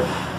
Aye.